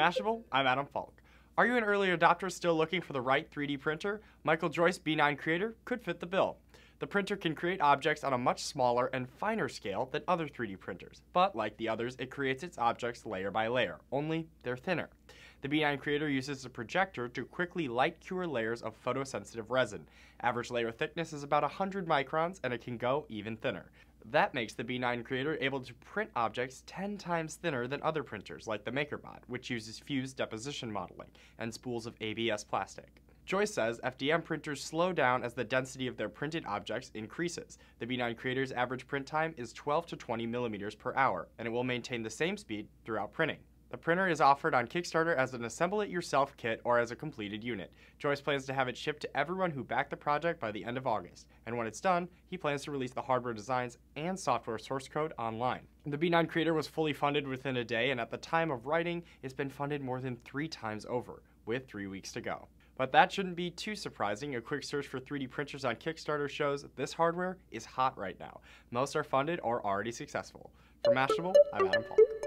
Mashable, I'm Adam Falk. Are you an early adopter still looking for the right 3D printer? Michael Joyce B9 Creator could fit the bill. The printer can create objects on a much smaller and finer scale than other 3D printers, but like the others, it creates its objects layer by layer, only they're thinner. The B9 Creator uses a projector to quickly light cure layers of photosensitive resin. Average layer thickness is about 100 microns and it can go even thinner. That makes the B9 Creator able to print objects 10 times thinner than other printers like the MakerBot, which uses fused deposition modeling and spools of ABS plastic. Joyce says FDM printers slow down as the density of their printed objects increases. The B9 Creator's average print time is 12 to 20 millimeters per hour, and it will maintain the same speed throughout printing. The printer is offered on Kickstarter as an assemble it yourself kit or as a completed unit. Joyce plans to have it shipped to everyone who backed the project by the end of August, and when it's done, he plans to release the hardware designs and software source code online. The B9 Creator was fully funded within a day, and at the time of writing, it's been funded more than three times over, with three weeks to go. But that shouldn't be too surprising. A quick search for 3D printers on Kickstarter shows this hardware is hot right now. Most are funded or already successful. For Mashable, I'm Adam Falk.